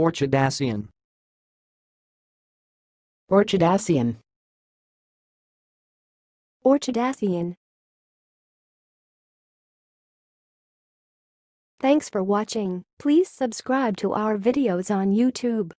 Orchidacean. Orchidacean. Orchidacean. Thanks for watching. Please subscribe to our videos on YouTube.